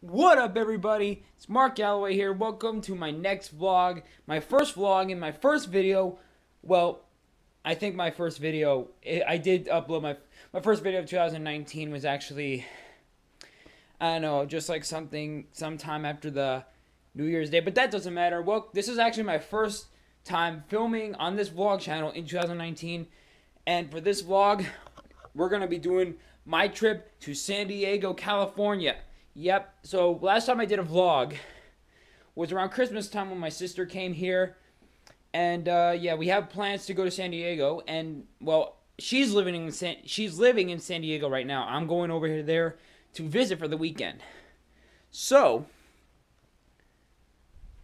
What up, everybody? It's Mark Galloway here. Welcome to my next vlog, my first vlog and my first video. Well, I think my first video, I did upload my my first video of 2019 was actually, I don't know, just like something sometime after the New Year's Day, but that doesn't matter. Well, this is actually my first time filming on this vlog channel in 2019, and for this vlog, we're gonna be doing my trip to San Diego, California. Yep. So last time I did a vlog was around Christmas time when my sister came here, and uh, yeah, we have plans to go to San Diego. And well, she's living in San she's living in San Diego right now. I'm going over here there to visit for the weekend. So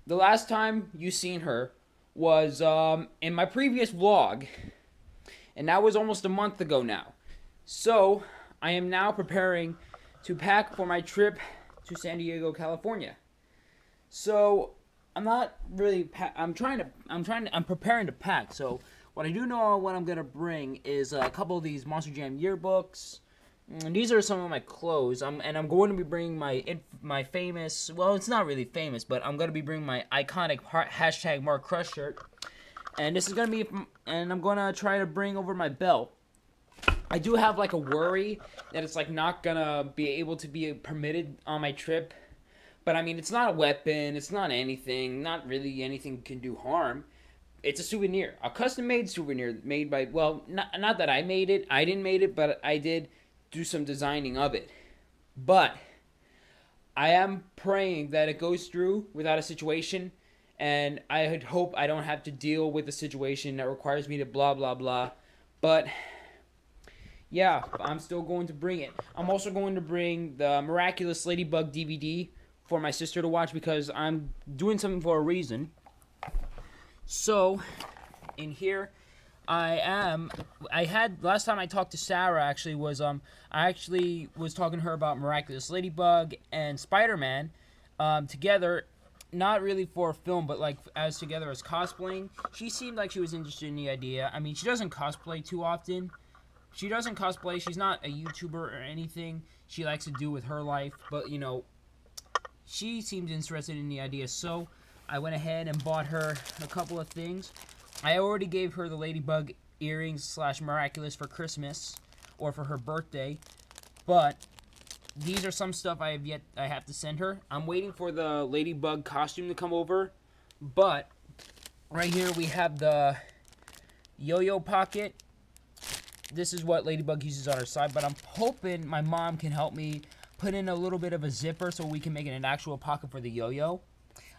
the last time you seen her was um, in my previous vlog, and that was almost a month ago now. So I am now preparing to pack for my trip to San Diego, California. So I'm not really. I'm trying to. I'm trying to. I'm preparing to pack. So what I do know what I'm gonna bring is a couple of these Monster Jam yearbooks. And these are some of my clothes. I'm and I'm going to be bringing my my famous. Well, it's not really famous, but I'm gonna be bringing my iconic hashtag Mark Crush shirt. And this is gonna be. And I'm gonna try to bring over my belt I do have like a worry that it's like not gonna be able to be permitted on my trip. But I mean, it's not a weapon. It's not anything. Not really anything can do harm. It's a souvenir, a custom-made souvenir made by well, not not that I made it. I didn't made it, but I did do some designing of it. But I am praying that it goes through without a situation, and I hope I don't have to deal with a situation that requires me to blah blah blah. But yeah, I'm still going to bring it. I'm also going to bring the Miraculous Ladybug DVD for my sister to watch because I'm doing something for a reason. So, in here, I am. I had last time I talked to Sarah actually was um I actually was talking to her about Miraculous Ladybug and Spider Man, um together, not really for a film but like as together as cosplaying. She seemed like she was interested in the idea. I mean she doesn't cosplay too often, she doesn't cosplay. She's not a YouTuber or anything. She likes to do with her life, but you know, she seemed interested in the idea. So I went ahead and bought her a couple of things. I already gave her the ladybug earrings slash miraculous for Christmas or for her birthday, but these are some stuff I have yet I have to send her. I'm waiting for the ladybug costume to come over, but right here we have the yo-yo pocket this is what Ladybug uses on her side, but I'm hoping my mom can help me put in a little bit of a zipper so we can make it an actual pocket for the yo-yo.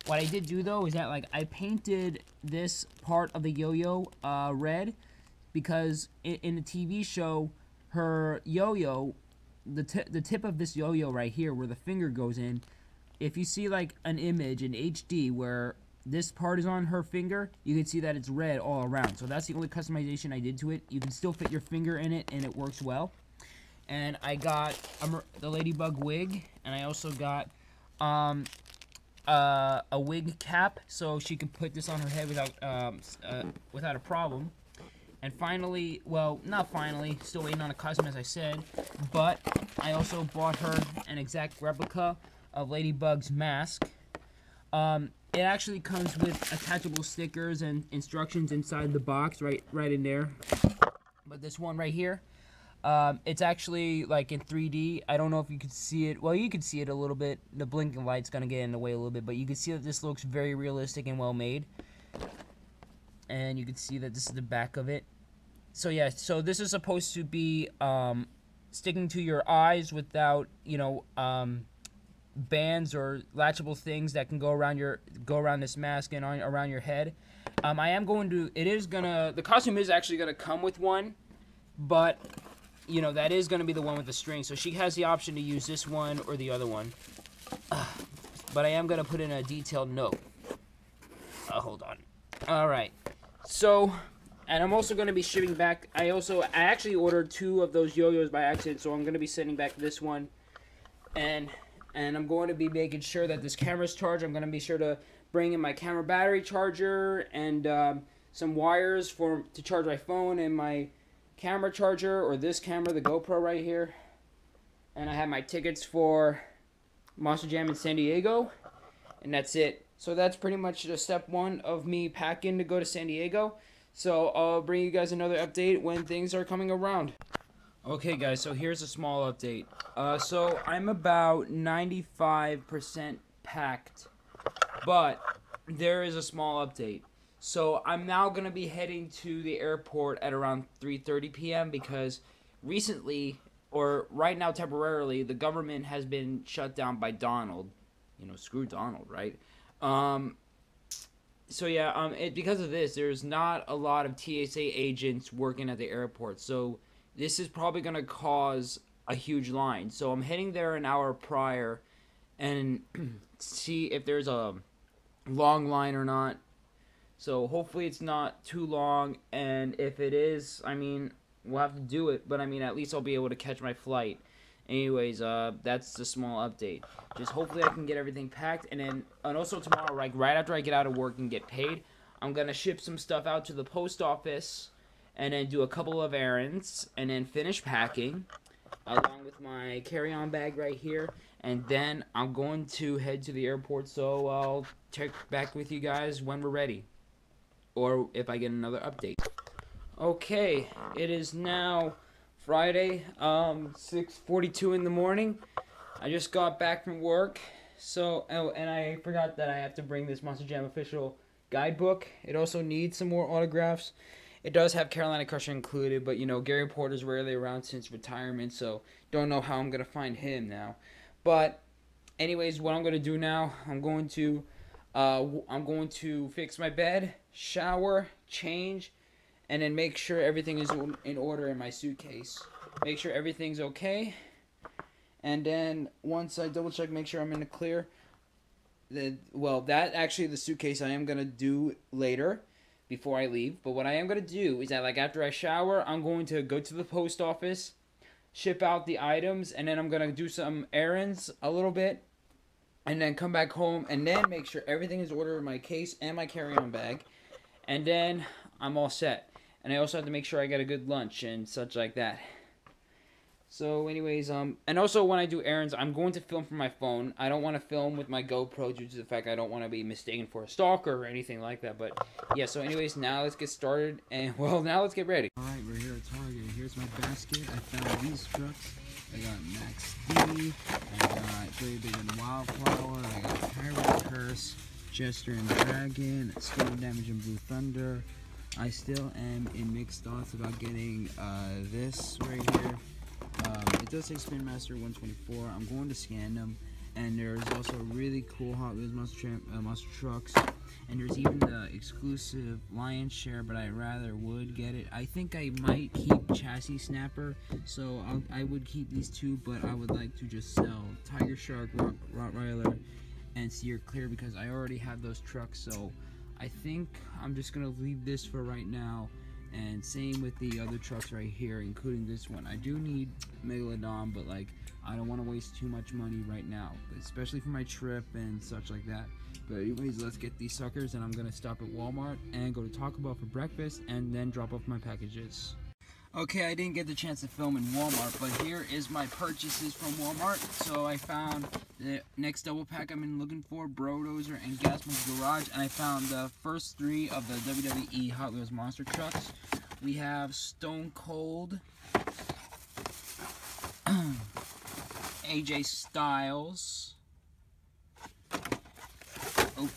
What I did do though is that like I painted this part of the yo-yo uh, red because in, in the TV show, her yo-yo, the, the tip of this yo-yo right here where the finger goes in, if you see like an image in HD where this part is on her finger, you can see that it's red all around. So that's the only customization I did to it. You can still fit your finger in it, and it works well. And I got the Ladybug wig, and I also got um, uh, a wig cap, so she can put this on her head without um, uh, without a problem. And finally, well, not finally, still waiting on a custom as I said, but I also bought her an exact replica of Ladybug's mask. Um, it actually comes with attachable stickers and instructions inside the box, right, right in there. But this one right here, um, it's actually like in 3D. I don't know if you can see it. Well, you can see it a little bit. The blinking light's gonna get in the way a little bit, but you can see that this looks very realistic and well made. And you can see that this is the back of it. So yeah, so this is supposed to be um, sticking to your eyes without, you know, um, bands or latchable things that can go around your go around this mask and on around your head. Um, I am going to. It is gonna. The costume is actually gonna come with one, but you know that is gonna be the one with the string. So she has the option to use this one or the other one. Uh, but I am gonna put in a detailed note. Uh, hold on. All right. So, and I'm also gonna be shipping back. I also I actually ordered two of those yo-yos by accident, so I'm gonna be sending back this one and and I'm going to be making sure that this camera's charged. I'm going to be sure to bring in my camera battery charger and um, some wires for to charge my phone and my camera charger or this camera, the GoPro right here. And I have my tickets for Monster Jam in San Diego, and that's it. So that's pretty much the step one of me packing to go to San Diego. So I'll bring you guys another update when things are coming around. Okay, guys, so here's a small update. Uh, so I'm about 95% packed, but there is a small update. So I'm now gonna be heading to the airport at around 3:30 p.m. because recently, or right now temporarily, the government has been shut down by Donald. You know, screw Donald, right? Um, so yeah, um, it, because of this, there's not a lot of TSA agents working at the airport. So this is probably gonna cause a huge line. So I'm heading there an hour prior, and see if there's a long line or not. So hopefully it's not too long, and if it is, I mean, we'll have to do it. But I mean, at least I'll be able to catch my flight. Anyways, uh, that's the small update. Just hopefully I can get everything packed, and then and also tomorrow, like right after I get out of work and get paid, I'm gonna ship some stuff out to the post office, and then do a couple of errands, and then finish packing, along with my carry-on bag right here, and then I'm going to head to the airport. So I'll check back with you guys when we're ready, or if I get another update. Okay, it is now Friday, um, 6:42 in the morning. I just got back from work, so oh, and I forgot that I have to bring this Monster Jam official guidebook. It also needs some more autographs. It does have Carolina Crusher included, but you know Gary Porter's rarely around since retirement, so don't know how I'm gonna find him now. But, anyways, what I'm gonna do now, I'm going to, uh, I'm going to fix my bed, shower, change and then make sure everything is in order in my suitcase. Make sure everything's okay. And then once I double check, make sure I'm in the clear. The, well, that actually the suitcase I am gonna do later before I leave. But what I am gonna do is that like after I shower, I'm going to go to the post office, ship out the items, and then I'm gonna do some errands a little bit, and then come back home and then make sure everything is ordered in my case and my carry-on bag, and then I'm all set and I also have to make sure I get a good lunch and such like that. So, anyways, um, and also when I do errands, I'm going to film from my phone. I don't want to film with my GoPro due to the fact I don't want to be mistaken for a stalker or anything like that. But yeah, so anyways, now let's get started, and well, now let's get ready. All right, we're here at Target. Here's my basket. I found these trucks. I got Max D. I got Billy Big and Wildflower. I got Pirate Curse, Jester and Dragon, Storm Damage and Blue Thunder. I still am in mixed thoughts about getting uh, this right here. Um, it does say Spin Master 124. I'm going to scan them. And there's also really cool Hot Wheels Monster, uh, Monster Trucks. And there's even the exclusive Lion Share, but I rather would get it. I think I might keep Chassis Snapper, so I'll, I would keep these two, but I would like to just sell Tiger Shark, Rot Rottweiler, and Steer Clear because I already have those trucks, so I think I'm just gonna leave this for right now and same with the other trucks right here including this one. I do need Megalodon but like I don't want to waste too much money right now especially for my trip and such like that. But anyways let's get these suckers and I'm gonna stop at Walmart and go to Taco Bell for breakfast and then drop off my packages Okay, I didn't get the chance to film in Walmart, but here is my purchases from Walmart. So I found the next double pack I've been looking for, Brodozer and Gas Monkey Garage, and I found the first three of the WWE Hot Wheels Monster Trucks. We have Stone Cold, AJ Styles, oh,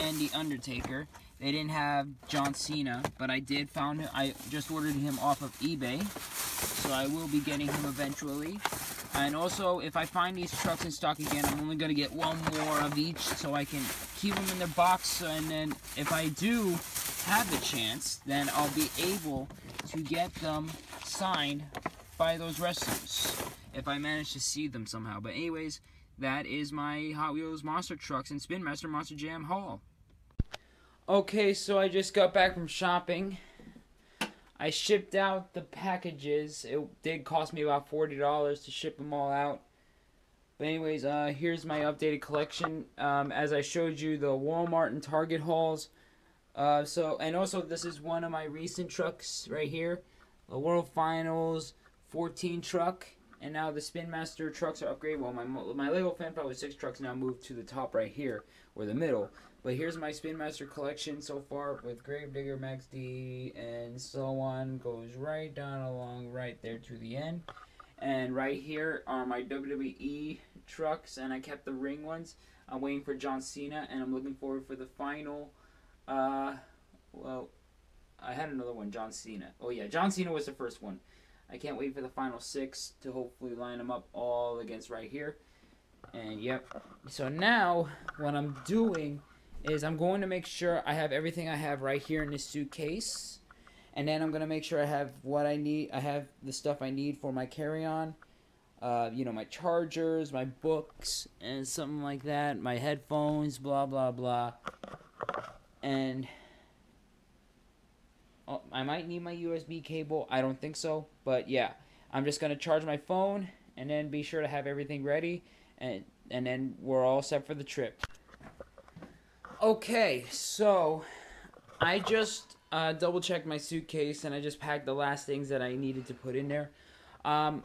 and The Undertaker. They didn't have John Cena, but I did found him. I just ordered him off of eBay, so I will be getting him eventually. And also, if I find these trucks in stock again, I'm only going to get one more of each so I can keep them in their box. And then if I do have the chance, then I'll be able to get them signed by those wrestlers if I manage to see them somehow. But anyways, that is my Hot Wheels Monster Trucks and Spin Master Monster Jam haul. Okay, so I just got back from shopping. I shipped out the packages. It did cost me about $40 to ship them all out. But anyways, uh, here's my updated collection. Um, as I showed you, the Walmart and Target hauls. Uh, so, and also this is one of my recent trucks right here. The World Finals 14 truck. And now the Spin Master trucks are upgraded. Well, my my Lego Fan Power 6 trucks now moved to the top right here, or the middle. But here's my Spin Master collection so far with Gravedigger, Max D, and so on. Goes right down along right there to the end. And right here are my WWE trucks, and I kept the ring ones. I'm waiting for John Cena, and I'm looking forward for the final. Uh, well, I had another one, John Cena. Oh yeah, John Cena was the first one. I can't wait for the final six to hopefully line them up all against right here. And yep. So now what I'm doing is I'm going to make sure I have everything I have right here in this suitcase. And then I'm going to make sure I have what I need. I have the stuff I need for my carry-on. Uh, you know, my chargers, my books, and something like that. My headphones, blah, blah, blah. And I might need my USB cable. I don't think so. But yeah, I'm just to charge my phone and then be sure to have everything ready. And, and then we're all set for the trip. Okay, so I just uh, double checked my suitcase and I just packed the last things that I needed to put in there. Um,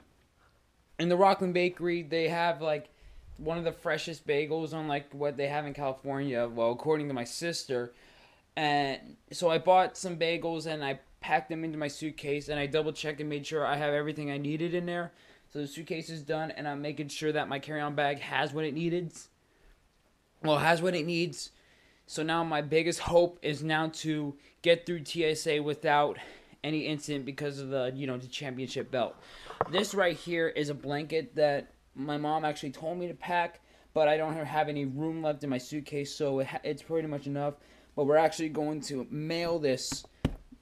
in the Rockland Bakery, they have like one of the freshest bagels on like what they have in California. Well, according to my sister, and so I bought some bagels and I packed them into my suitcase and I double checked and made sure I have everything I needed in there. So the suitcase is done and I'm making sure that my carry-on bag has what it needed. Well, has what it needs so now my biggest hope is now to get through TSA without any incident because of the you know the championship belt. This right here is a blanket that my mom actually told me to pack, but I don't have any room left in my suitcase, so it it's pretty much enough. But we're actually going to mail this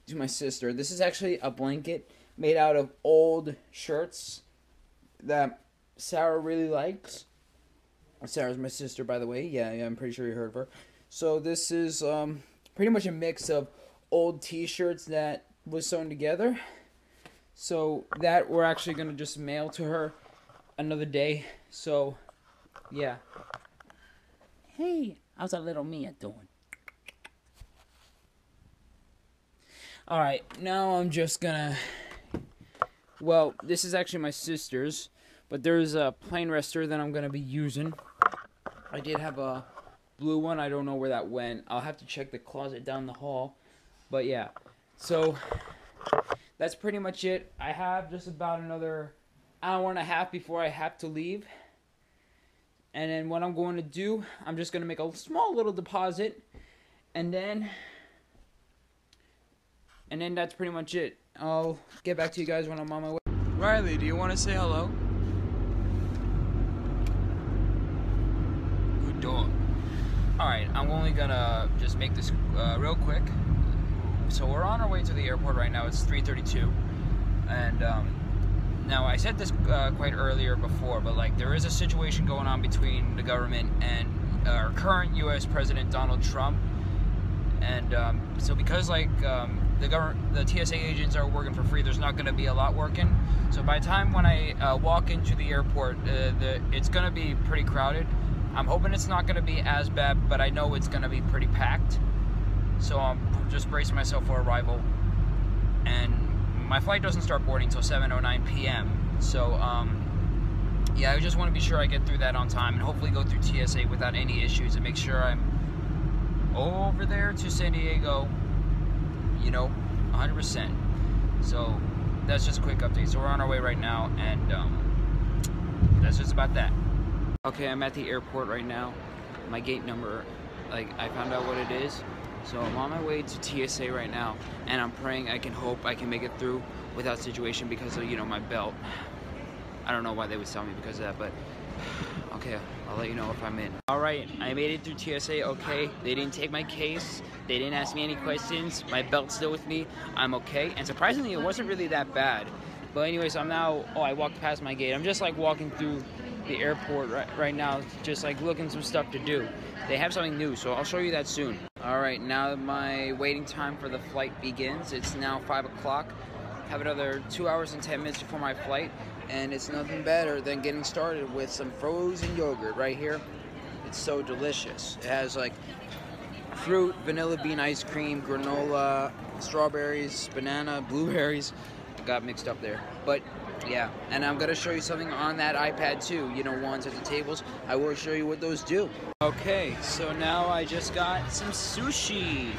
to my sister. This is actually a blanket made out of old shirts that Sarah really likes. Sarah's my sister, by the way. Yeah, yeah, I'm pretty sure you heard of her. So this is um, pretty much a mix of old T-shirts that was sewn together. So that we're actually gonna just mail to her another day. So yeah. Hey, how's that little Mia doing? Alright, now I'm just gonna well, this is actually my sister's, but there's a plane rester that I'm gonna be using. I did have a blue one. I don't know where that went. I'll have to check the closet down the hall. But yeah, so that's pretty much it. I have just about another hour and a half before I have to leave. And then what I'm going to do, I'm just going to make a small little deposit. And then, and then that's pretty much it. I'll get back to you guys when I'm on my way. Riley, do you want to say hello? Good dog. Alright, I'm only gonna just make this uh, real quick. So we're on our way to the airport right now. It's 3:32, and um, now I said this uh, quite earlier before, but like there is a situation going on between the government and our current U.S. President Donald Trump, and um, so because like um, the government, the TSA agents are working for free, there's not going to be a lot working. So by the time when I uh, walk into the airport, uh, the, it's going to be pretty crowded. I'm hoping it's not going to be as bad, but I know it's going to be pretty packed. So I'm just bracing myself for arrival. And my flight doesn't start boarding until 7.09 p.m. So, um, yeah, I just want to be sure I get through that on time and hopefully go through TSA without any issues and make sure I'm over there to San Diego, you know, 100%. So that's just a quick update. So we're on our way right now, and um, that's just about that. Okay, I'm at the airport right now. My gate number, like, I found out what it is. So I'm on my way to TSA right now, and I'm praying I can hope I can make it through without situation because of, you know, my belt. I don't know why they would sell me because of that, but okay, I'll let you know if I'm in. All right, I made it through TSA, okay. They didn't take my case. They didn't ask me any questions. My belt's still with me. I'm okay. And surprisingly, it wasn't really that bad. But anyways, I'm now, oh, I walked past my gate. I'm just like walking through the airport right, right now, just like looking some stuff to do. They have something new, so I'll show you that soon. All right, now my waiting time for the flight begins. It's now 5 o'clock. Have another two hours and 10 minutes before my flight, and it's nothing better than getting started with some frozen yogurt right here. It's so delicious. It has like fruit, vanilla bean ice cream, granola, strawberries, banana, blueberries. got mixed up there. But Yeah, and I'm gonna show you something on that iPad too. You know, ones at the tables. I will show you what those do. Okay, so now I just got some sushi.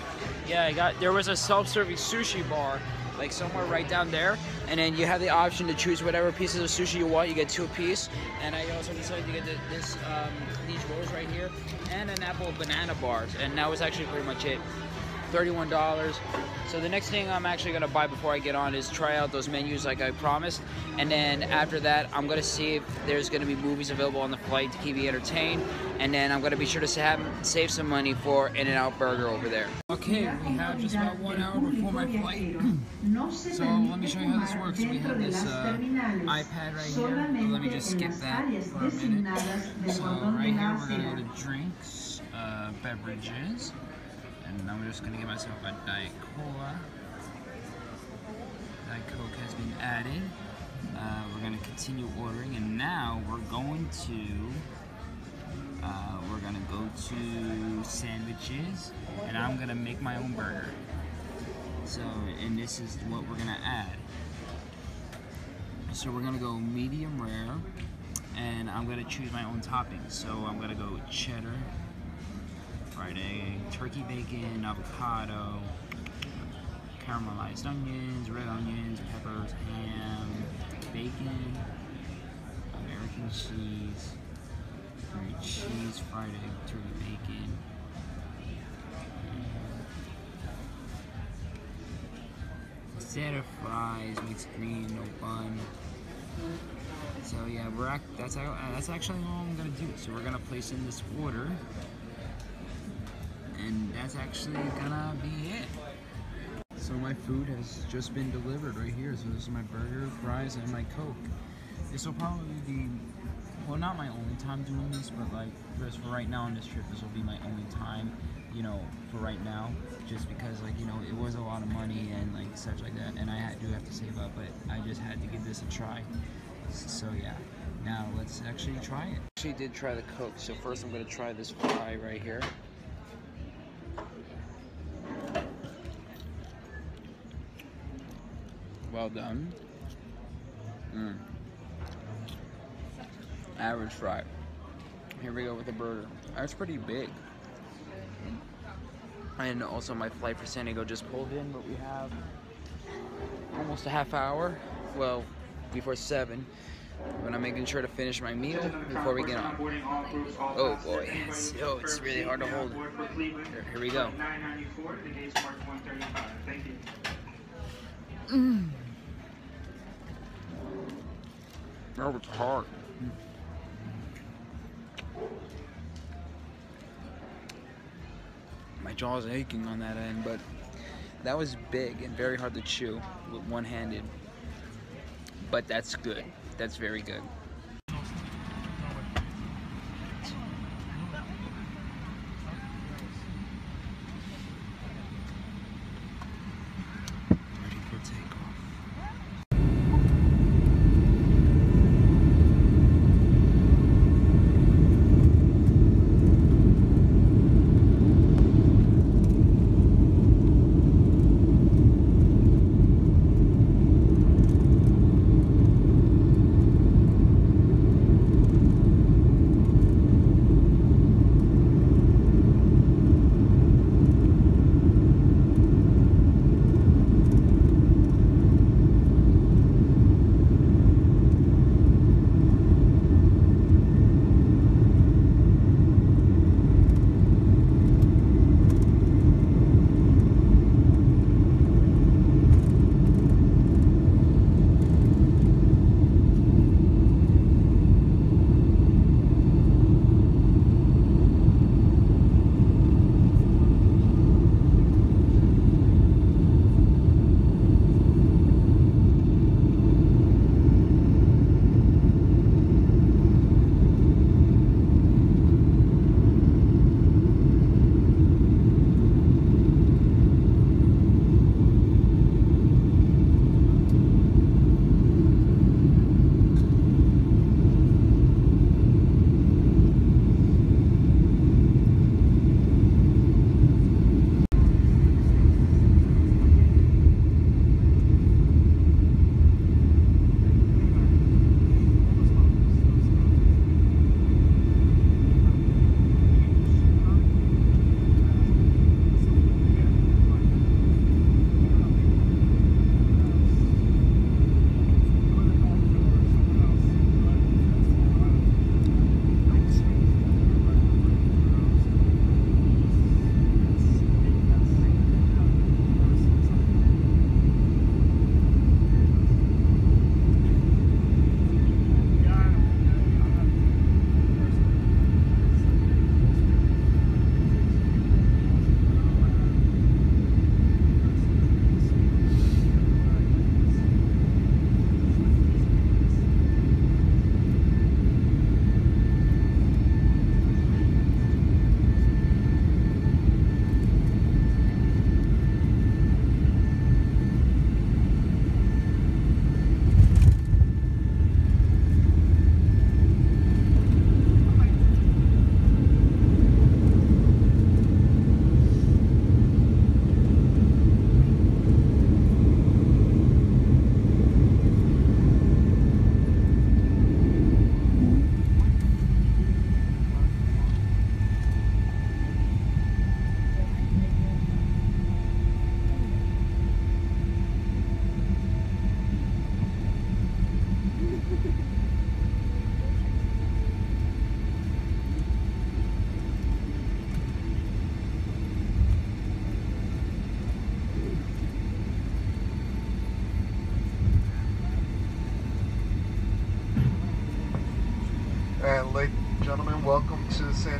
Yeah, I got. There was a self-serving sushi bar, like somewhere right down there, and then you have the option to choose whatever pieces of sushi you want. You get two a piece, and I also decided to get the, this um, these rolls right here, and an apple banana bars, and that was actually pretty much it. $31. So the next thing I'm actually gonna buy before I get on is try out those menus like I promised. And then after that, I'm gonna see if there's gonna be movies available on the flight to keep me entertained. And then I'm gonna be sure to save some money for In-N-Out Burger over there. Okay, we have just about one hour before my flight. So let me show you how this works. We have this uh, iPad right here. Let me just skip that for a minute. So right here we're gonna go to drinks, uh, beverages and I'm just gonna get myself a Diet Cola. Diet Coke has been added. Uh, we're gonna continue ordering, and now we're going to uh, we're gonna go to sandwiches, and I'm gonna make my own burger. So, and this is what we're gonna add. So we're gonna go medium rare, and I'm gonna choose my own toppings. So I'm gonna go cheddar, fried egg, turkey bacon, avocado, caramelized onions, red onions, peppers, ham, bacon, American cheese, grilled cheese, fried egg, turkey bacon. Instead of fries, mixed green, no bun. So yeah, we're ac- that's how, uh, that's actually all I'm gonna do. So we're gonna place in this order and that's actually gonna be it. So my food has just been delivered right here. So this is my burger, fries, and my Coke. This will probably be, well, not my only time doing this, but like just for right now on this trip, this will be my only time, you know, for right now, just because like you know it was a lot of money and like such like that, and I had, do have to save up, but I just had to give this a try. So yeah, now let's actually try it. I actually did try the Coke, so first I'm gonna try this fry right here. Well done. Mm. Average fry. Here we go with the burger. That's pretty big. And also my flight for San Diego just pulled in, but we have almost a half hour. Well, before seven. But I'm making sure to finish my meal before we get on. Oh boy, it's, oh, it's really hard to hold. Here, here we go. Mm. Oh, it's hard. My jaw's aching on that end, but that was big and very hard to chew with one-handed. But that's good. That's very good.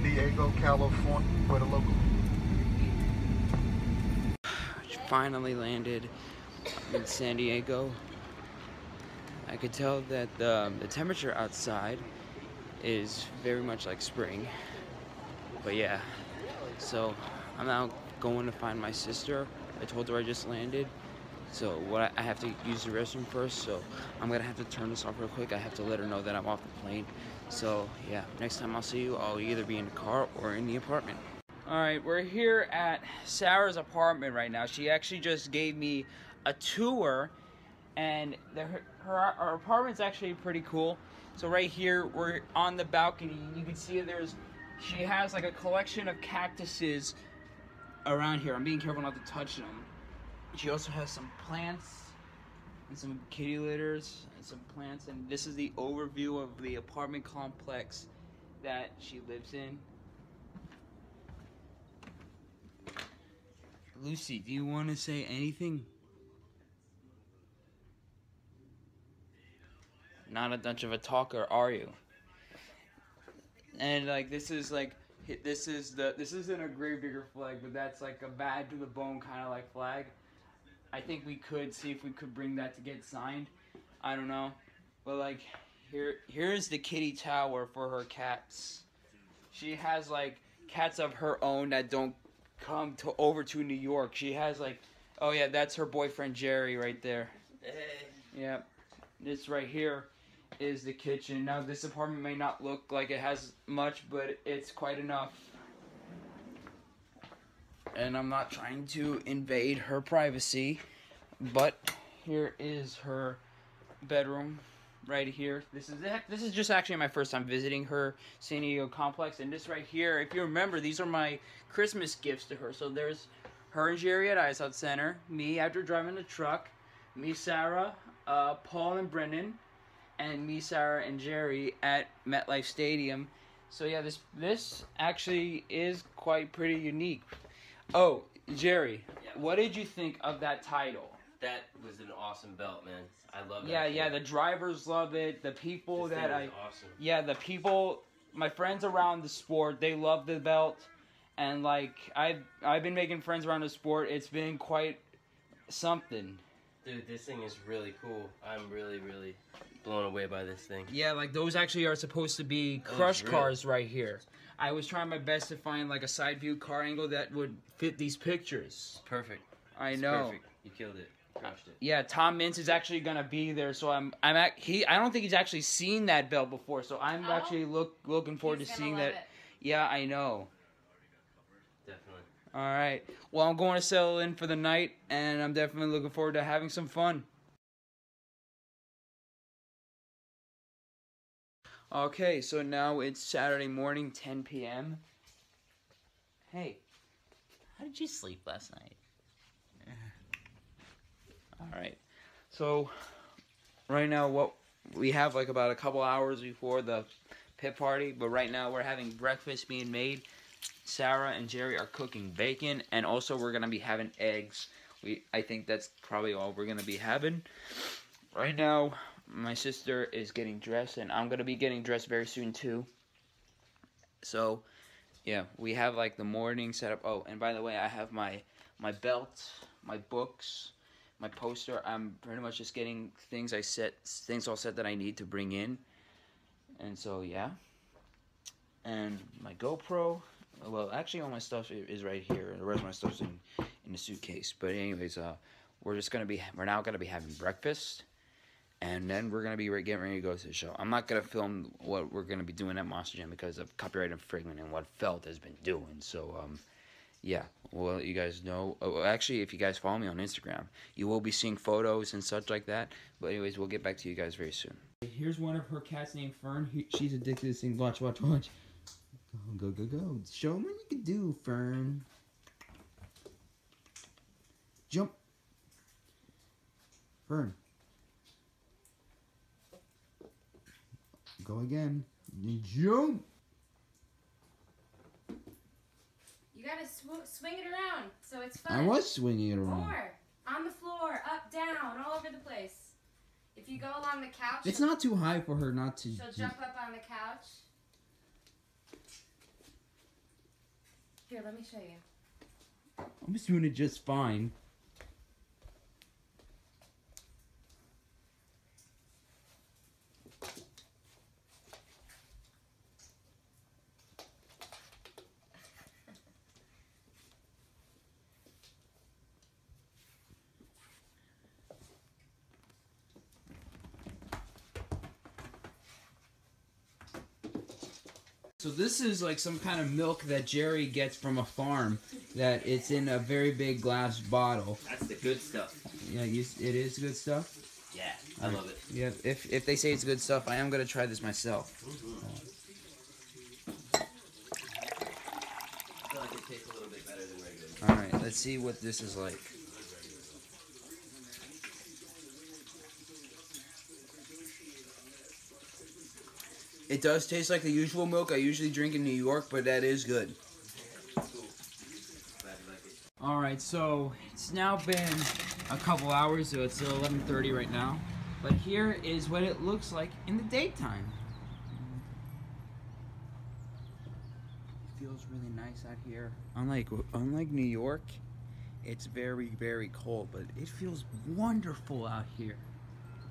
San Diego, California, the local finally landed in San Diego. I could tell that the, the temperature outside is very much like spring. But yeah, so I'm now going to find my sister. I told her I just landed. So what I, have to use the restroom first, so I'm gonna have to turn this off real quick. I have to let her know that I'm off the plane. So yeah, next time I'll see you, I'll either be in the car or in the apartment. All right, we're here at Sarah's apartment right now. She actually just gave me a tour, and the, her, her, her apartment's actually pretty cool. So right here, we're on the balcony. You can see there's, she has like a collection of cactuses around here. I'm being careful not to touch them. She also has some plants and some kitty litters and some plants. And this is the overview of the apartment complex that she lives in. Lucy, do you want to say anything? Not a much of a talker, are you? And like this is like this is the this isn't a gravedigger flag, but that's like a bad to the bone kind of like flag. I think we could see if we could bring that to get signed. I don't know, but like here here's the kitty tower for her cats. She has like cats of her own that don't come to over to New York. She has like, oh yeah, that's her boyfriend Jerry right there. Hey. Yeah, this right here is the kitchen. Now this apartment may not look like it has much, but it's quite enough. And I'm not trying to invade her privacy, but here is her bedroom right here. This is this is just actually my first time visiting her San Diego complex, and this right here, if you remember, these are my Christmas gifts to her. So there's her and Jerry at Ice Out Center, me after driving the truck, me, Sarah, uh, Paul and Brendan, and me, Sarah and Jerry at MetLife Stadium. So yeah, this this actually is quite pretty unique. Oh, Jerry, Yeah. what did you think of that title? That was an awesome belt, man. I love it. Yeah, yeah, the drivers love it. The people This that I awesome. yeah, the people, my friends around the sport, they love the belt, and like I've I've been making friends around the sport. It's been quite something. Dude, this thing is really cool. I'm really, really blown away by this thing. Yeah, like those actually are supposed to be crush cars right here. I was trying my best to find like a side view car angle that would fit these pictures. Perfect. I It's know. Perfect. You killed it. Crushed it. Yeah, Tom Meents is actually gonna be there, so I'm I'm at, he I don't think he's actually seen that belt before, so I'm Oh. actually look looking forward He's to seeing love that. it. Yeah, I know. Definitely. All right. Well, I'm going to settle in for the night, and I'm definitely looking forward to having some fun. Okay, so now it's Saturday morning, 10 p.m. Hey, how did you sleep last night? All right. So, right now, what we have like about a couple hours before the pit party, but right now we're having breakfast being made. Sarah and Jerry are cooking bacon, and also we're gonna be having eggs. We, I think that's probably all we're gonna be having. Right now, my sister is getting dressed, and I'm gonna be getting dressed very soon too. So, yeah, we have like the morning set up. Oh, and by the way, I have my my belt, my books, my poster. I'm pretty much just getting things I set, things all set that I need to bring in. And so, yeah. And my GoPro. Well, actually, all my stuff is right here. The rest of my stuff's in in the suitcase. But anyways, uh, we're just gonna be we're now gonna be having breakfast, and then we're gonna be getting ready to go to the show. I'm not gonna film what we're gonna be doing at Monster Jam because of copyright infringement and what Feld has been doing. So um, yeah, well, you guys know. Oh, actually, if you guys follow me on Instagram, you will be seeing photos and such like that. But anyways, we'll get back to you guys very soon. Here's one of her cats named Fern. He, she's addicted to this thing. Watch, watch, watch. Go, go, go, go. Show them what you can do, Fern. Jump. Fern. Go again. Jump. You gotta sw swing it around so it's fun. I was swinging it around. More. On the floor, up, down, all over the place. If you go along the couch. It's not too high for her not to. She'll jump up on the couch. Here, let me show you. I'm just doing it just fine. This is like some kind of milk that Jerry gets from a farm. That it's in a very big glass bottle. That's the good stuff. Yeah, you, it is good stuff. Yeah, I love it. Yeah, if if they say it's good stuff, I am gonna try this myself. I feel like it tastes a little bit better than regular. All right, let's see what this is like. It does taste like the usual milk I usually drink in New York, but that is good. All right, so it's now been a couple hours, so it's 11:30 right now. But here is what it looks like in the daytime. It feels really nice out here. Unlike unlike New York, it's very very cold, but it feels wonderful out here.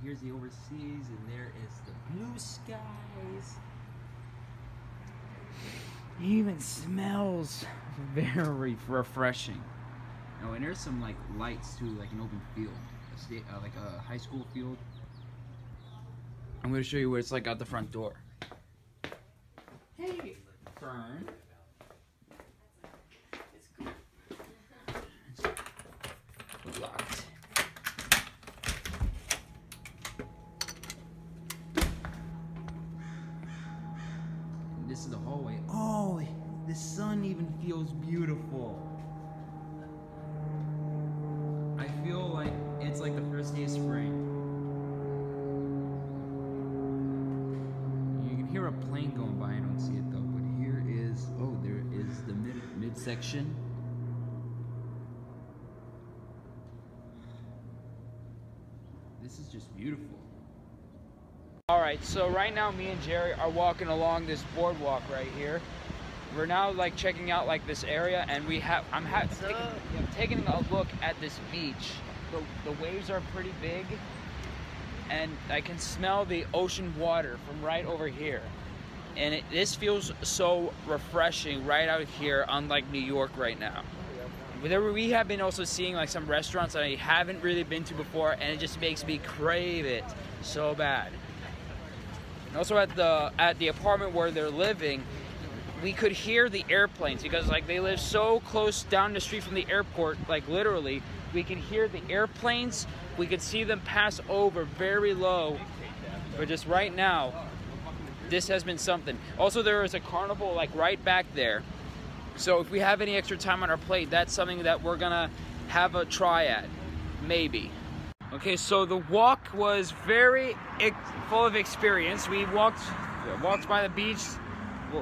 Here's the overseas, and there is the blue skies. It even smells very refreshing. Oh, and there's some like lights too, like an open field, a state, uh, like a high school field. I'm gonna show you what it's like out the front door. Hey, Fern. Locked. This is the hallway. Oh, the sun even feels I feel like it's like the first day of spring. You can hear a plane going by. I don't see it though. But here is oh, there is the mid midsection. This is just beautiful. All right, so right now me and Jerry are walking along this boardwalk right here. We're now like checking out like this area, and we have I'm ha- taking, taking a look at this beach. The, the waves are pretty big, and I can smell the ocean water from right over here. And it, this feels so refreshing right out here, unlike New York right now. There we have been also seeing like some restaurants that I haven't really been to before, and it just makes me crave it so bad. And also at the at the apartment where they're living, we could hear the airplanes because like they live so close down the street from the airport, like literally, we could hear the airplanes. We could see them pass over very low. But just right now, this has been something. Also, there is a carnival like right back there. So if we have any extra time on our plate, that's something that we're gonna have a try at, maybe. Okay, so the walk was very full of experience. We walked walked by the beach,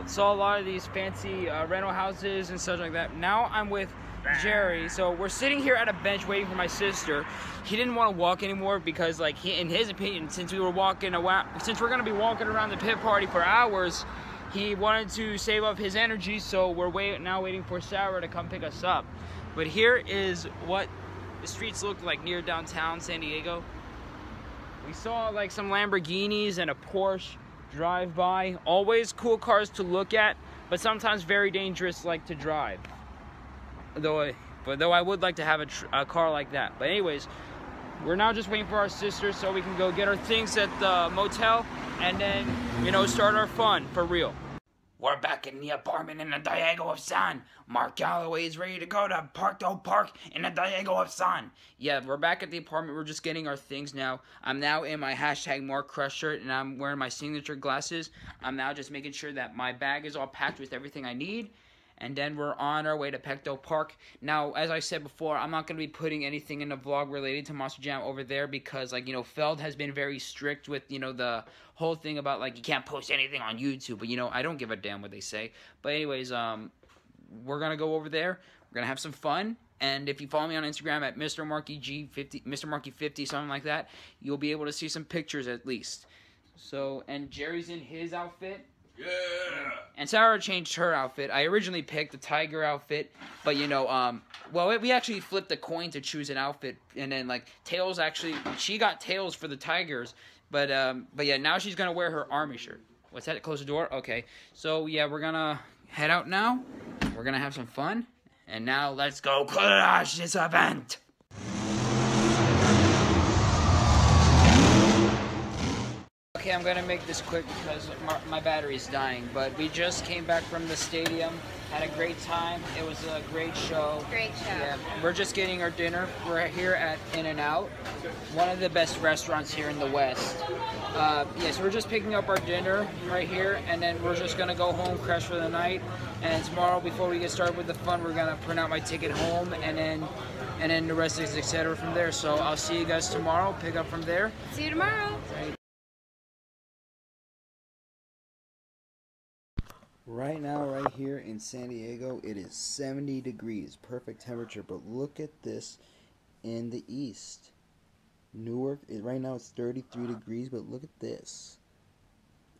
saw a lot of these fancy uh, rental houses and such like that. Now I'm with Jerry, so we're sitting here at a bench waiting for my sister. He didn't want to walk anymore because, like, he, in his opinion, since we were walking around, since we're gonna be walking around the pit party for hours, he wanted to save up his energy. So we're wait now waiting for Sarah to come pick us up. But here is what the streets look like near downtown San Diego. We saw like some Lamborghinis and a Porsche drive by. Always cool cars to look at, but sometimes very dangerous like to drive. Though, I, but though I would like to have a, a car like that. But anyways, we're now just waiting for our sister so we can go get our things at the motel and then you know start our fun for real. We're back in the apartment in the Diego of San. Mark Galloway is ready to go to Parkdale Park in the Diego of San. Yeah, we're back at the apartment. We're just getting our things now. I'm now in my hashtag Mark Crush shirt and I'm wearing my signature glasses. I'm now just making sure that my bag is all packed with everything I need. And then we're on our way to Petco Park. Now, as I said before, I'm not going to be putting anything in the vlog related to Monster Jam over there because, like, you know, Feld has been very strict with, you know, the whole thing about, like, you can't post anything on YouTube. But, you know, I don't give a damn what they say. But, anyways, um, we're going to go over there. We're going to have some fun. And if you follow me on Instagram at Mr. Marky G50, Mr. Marky 50, something like that, you'll be able to see some pictures at least. So, and Jerry's in his outfit. And Sarah changed her outfit. I originally picked the tiger outfit, but you know, um, well, we actually flipped a coin to choose an outfit, and then like Tails actually, she got Tails for the tigers, but um, but yeah, now she's gonna wear her army shirt. What's that? Close the door. Okay, so yeah, we're gonna head out now. We're gonna have some fun, and now let's go crush this event. Okay, I'm gonna make this quick because my, my battery's dying. But we just came back from the stadium, had a great time. It was a great show. Great show. Yeah, we're just getting our dinner. We're here at In and Out, one of the best restaurants here in the West. Uh, yeah, so we're just picking up our dinner right here, and then we're just gonna go home, crash for the night. And tomorrow, before we get started with the fun, we're gonna print out my ticket home, and then and then the rest is etc. from there. So I'll see you guys tomorrow. Pick up from there. See you tomorrow. Right now, right here in San Diego, it is 70 degrees, perfect temperature. But look at this in the east. Newark, right now it's 33 degrees, but look at this.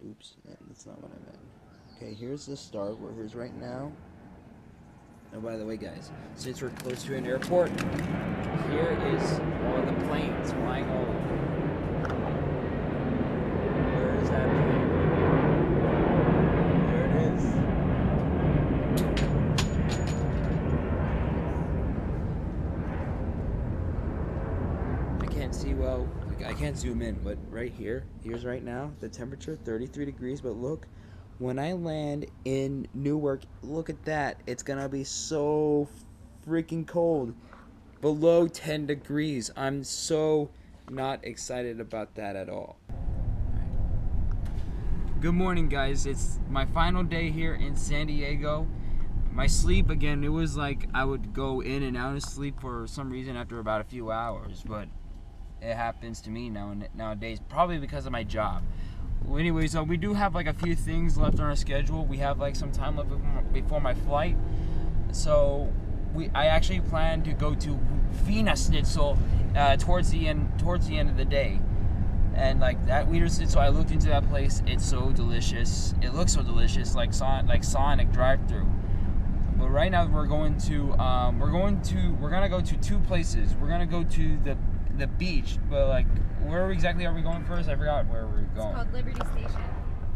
Oops, that's not what I meant. Okay, here's the start. Where here's right now. Oh, by the way, guys, since we're close to an airport, here is all the planes flying over. Where is that plane? There it is. I can't see well. I can't zoom in, but right here, here's right now the temperature 33 degrees. But look, when I land in Newark, look at that. It's gonna be so freaking cold. Below 10 degrees. I'm so not excited about that at all. Good morning, guys. It's my final day here in San Diego. My sleep, again, it was like I would go in and out of sleep for some reason after about a few hours, but it happens to me now nowadays, probably because of my job. Well, anyways, uh, we do have like a few things left on our schedule. We have like some time left before my- flight, so we I actually plan to go to Wiener Schnitzel uh, towards the end towards the end of the day. And like that Wiener Schnitzel, I looked into that place. It's so delicious. It looks so delicious, like Son like Sonic drive-through. But right now we're going to um, we're going to we're gonna go to two places. We're gonna go to the the beach, but like where exactly are we going first? I forgot where we're going. It's called Liberty Station.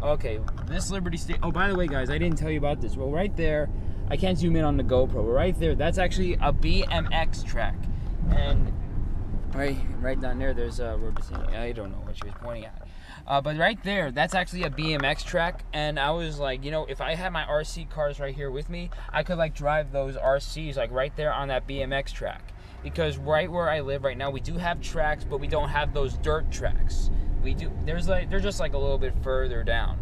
Okay, this Liberty State. Oh, by the way, guys, I didn't tell you about this. Well, right there, I can't zoom in on the GoPro. But right there, that's actually a BMX track, and right, right down there, there's a road to I don't know what she was pointing at. Uh, but right there, that's actually a BMX track, and I was like, you know, if I had my RC cars right here with me, I could like drive those RCs like right there on that BMX track. Because right where I live right now, we do have tracks, but we don't have those dirt tracks. We do. There's like they're just like a little bit further down.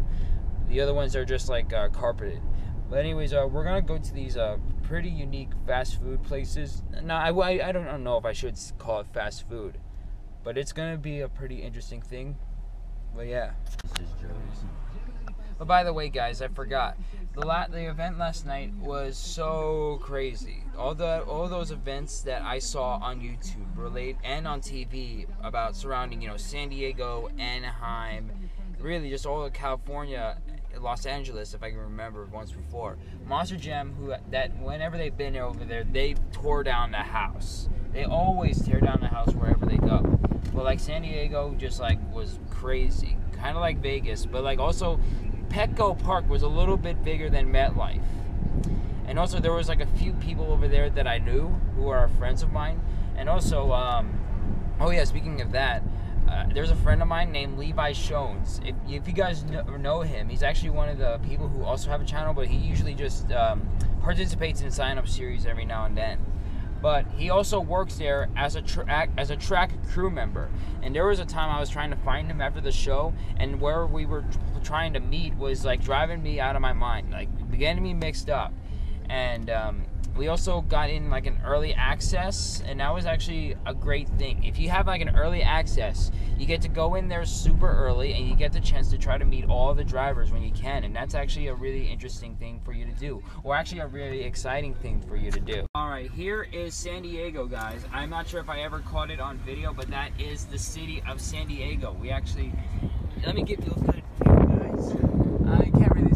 The other ones are just like uh, carpeted. But anyways, uh, we're gonna go to these uh, pretty unique fast food places. Now, I, I, I don't know if I should call it fast food, but it's gonna be a pretty interesting thing. But yeah. This is Joe's. But by the way, guys, I forgot. The la- the event last night was so crazy. All the all those events that I saw on YouTube relate and on TV about surrounding, you know, San Diego, Anaheim, really just all of California, Los Angeles, if I can remember once before. Monster Jam, who that whenever they've been over there, they tore down the house. They always tear down the house wherever they go. But like San Diego, just like was crazy, kind of like Vegas, but like also Petco Park was a little bit bigger than MetLife. And also there was like a few people over there that I knew who are friends of mine. And also, um, oh yeah, speaking of that, uh, there's a friend of mine named Levi Shones. If, if you guys kn- know him, he's actually one of the people who also have a channel, but he usually just um, participates in sign up series every now and then. But he also works there as a track as a track crew member. And there was a time I was trying to find him after the show, and where we were trying to meet was like driving me out of my mind, like began to be mixed up. And um, we also got in like an early access, and that was actually a great thing. If you have like an early access, you get to go in there super early, and you get the chance to try to meet all the drivers when you can, and that's actually a really interesting thing for you to do, or actually a really exciting thing for you to do. All right, here is San Diego, guys. I'm not sure if I ever caught it on video, but that is the city of San Diego. We actually, let me give you a good view, guys. I can't really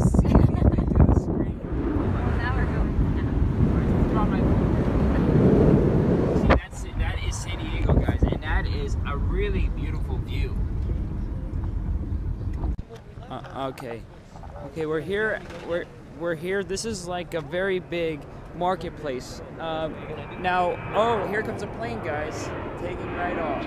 Okay. Okay, we're here. We're we're here. This is like a very big marketplace. Um, now, oh, here comes a plane, guys, taking right off.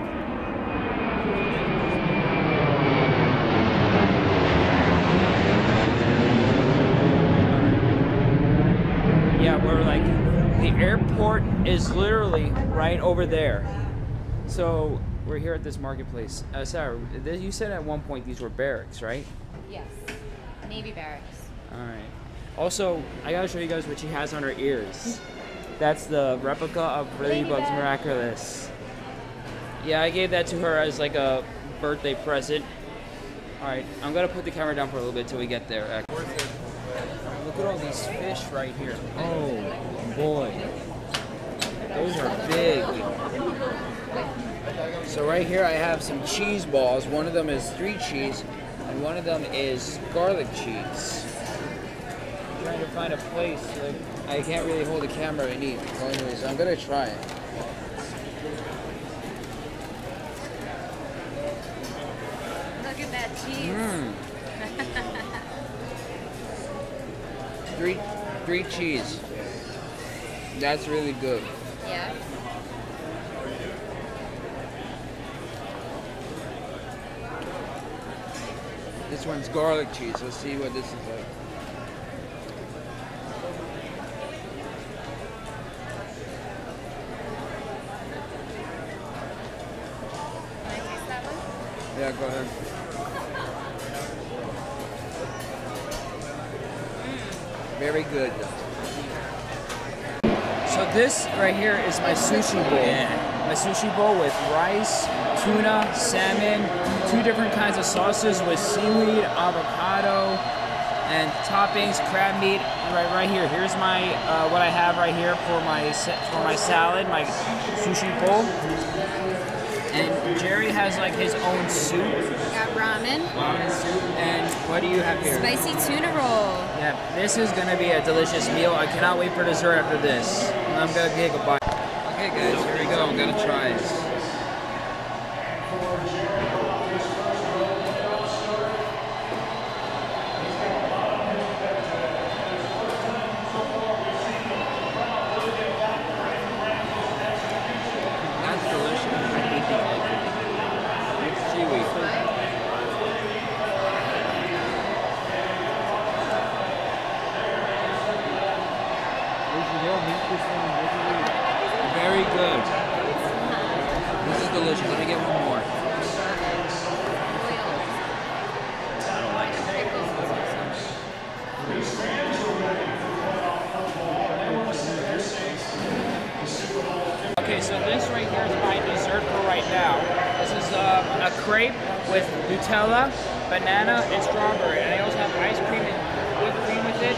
Yeah, we're like the airport is literally right over there. So we're here at this marketplace. Uh, Sarah, you said at one point these were barracks, right? Yes. Navy barracks. All right. Also, I gotta show you guys what she has on her ears. That's the replica of Ladybug's Ladybug. Miraculous. Yeah, I gave that to her as like a birthday present. All right, I'm gonna put the camera down for a little bit till we get there. Look at all these fish right here. Oh boy, those are big. So right here I have some cheese balls. One of them is three cheese, and one of them is garlic cheese. I'm trying to find a place. Like, I can't really hold the camera and eat. Well, anyways, I'm gonna try it. Look at that cheese. Mm. three, three cheese. That's really good. One's garlic cheese. Let's see what this is like. Can I taste that one? Yeah, go ahead. Very good. So this right here is my sushi bowl. My sushi bowl with rice, tuna, salmon, two different kinds of sauces with seaweed, avocado, and toppings, crab meat. Right, right here. Here's my uh, what I have right here for my for my salad, my sushi bowl. And Jerry has like his own soup, Got ramen, ramen soup. And what do you have here? spicy tuna roll. Yeah, this is gonna be a delicious meal. I cannot wait for dessert after this. I'm gonna take a bite. Okay, guys, here we go. I'm gonna try it. That's delicious. I hate the egg. It's seaweed. Very good. This is delicious. Let me get one more. I don't like it. Okay, so this right here is my dessert for right now. This is uh, a crepe with Nutella, banana, and strawberry. And I also have ice cream and whipped cream with it.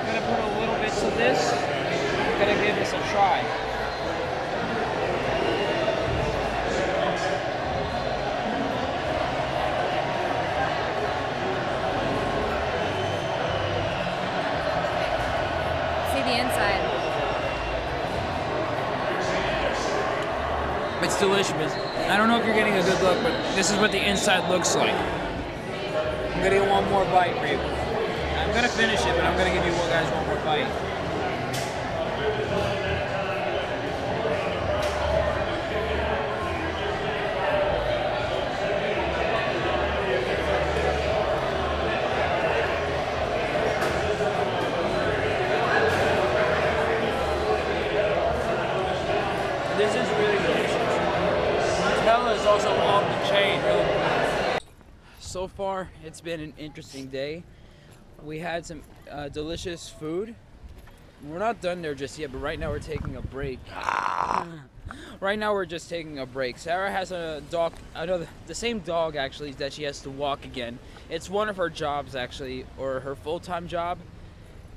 I'm gonna put a little bit of this. I'm gonna give this a try. See the inside. It's delicious. I don't know if you're getting a good look, but this is what the inside looks like. I'm gonna get one more bite for you. I'm gonna finish it, but I'm gonna give you guys one more bite. This is really delicious. Nutella is also off the chain. Really. So far, it's been an interesting day. We had some uh, delicious food. We're not done there just yet, but right now we're taking a break. right now we're just taking a break. Sarah has a dog, another, the same dog actually that she has to walk again. It's one of her jobs actually, or her full-time job.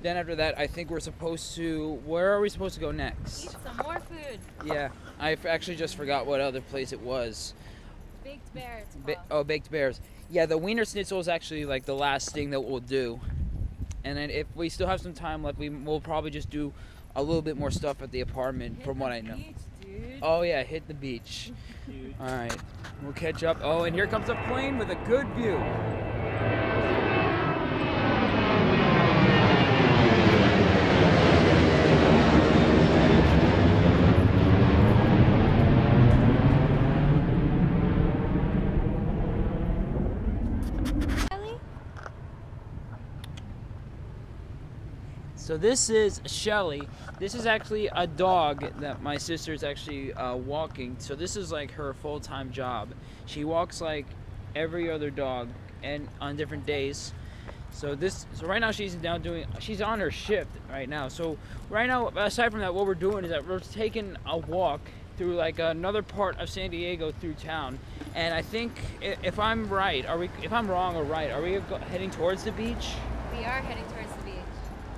Then after that, I think we're supposed to. Where are we supposed to go next? Eat some more food. Yeah, I actually just forgot what other place it was. Baked bear. It's Ba- oh, baked bears. Yeah, the Wiener Schnitzel is actually like the last thing that we'll do. And then if we still have some time left, we will probably just do a little bit more stuff at the apartment, from what I know. Oh yeah, hit the beach. All right, we'll catch up. Oh, and here comes a plane with a good view. So this is Shelly. This is actually a dog that my sister is actually uh, walking. So this is like her full-time job. She walks like every other dog and on different days. So this, so right now she's now doing, she's on her shift right now. So right now, aside from that, what we're doing is that we're taking a walk through like another part of San Diego through town. And I think if I'm right, are we? If I'm wrong or right, are we heading towards the beach? We are heading towards.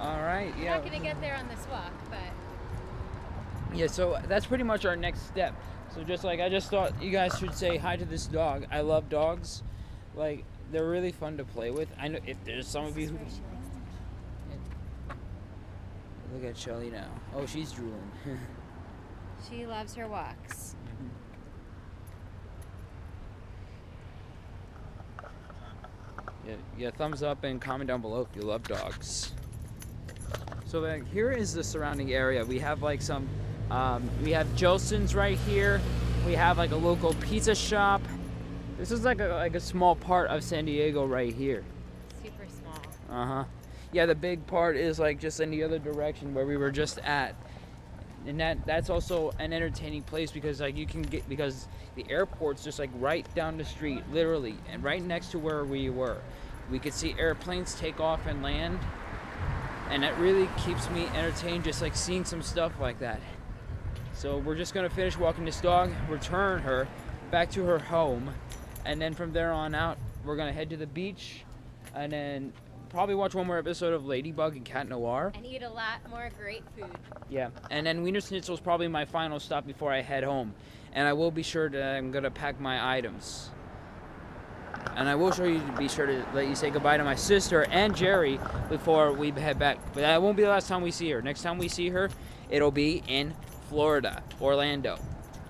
All right, yeah. not gonna get there on this walk, but Yeah, so that's pretty much our next step. So just like I just thought you guys should say hi to this dog. I love dogs. Like they're really fun to play with. I know if there's some of you who Look at Shelly now. Oh, she's drooling. she loves her walks. Mm-hmm. yeah, yeah, thumbs up and comment down below if you love dogs. So like here is the surrounding area. We have like some um, we have Jolson's right here. We have like a local pizza shop. This is like a like a small part of San Diego right here. Super small. Uh huh. Yeah, the big part is like just in the other direction where we were just at, and that that's also an entertaining place because like you can get because the airport's just like right down the street, literally, and right next to where we were. We could see airplanes take off and land, and that really keeps me entertained, just like seeing some stuff like that. So we're just gonna finish walking this dog, return her back to her home, and then from there on out, we're gonna head to the beach, and then probably watch one more episode of Ladybug and Cat Noir. And eat a lot more great food. Yeah, and then Wiener Schnitzel is probably my final stop before I head home, and I will be sure that I'm gonna pack my items. And I will show you to be sure to let you say goodbye to my sister and Jerry before we head back. But that won't be the last time we see her. Next time we see her, it'll be in Florida, Orlando.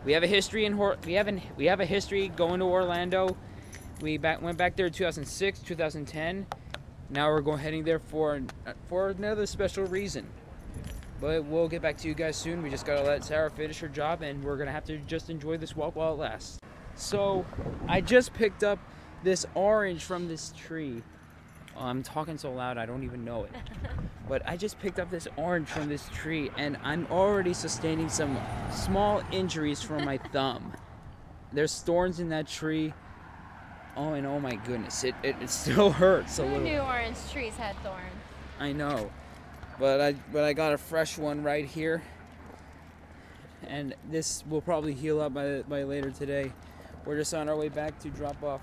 We have a history in we have an, we have a history going to Orlando. We back went back there in 2006, 2010. Now we're going heading there for uh, for another special reason. But we'll get back to you guys soon. We just gotta let Sarah finish her job, and we're gonna have to just enjoy this walk while it lasts. So, I just picked up this orange from this tree. Oh, I'm talking so loud, I don't even know it. But I just picked up this orange from this tree, and I'm already sustaining some small injuries from my thumb. There's thorns in that tree. Oh, and oh my goodness, it, it, it still hurts a Who little. knew orange trees had thorns? I know, but I but I got a fresh one right here, and this will probably heal up by by later today. We're just on our way back to drop off.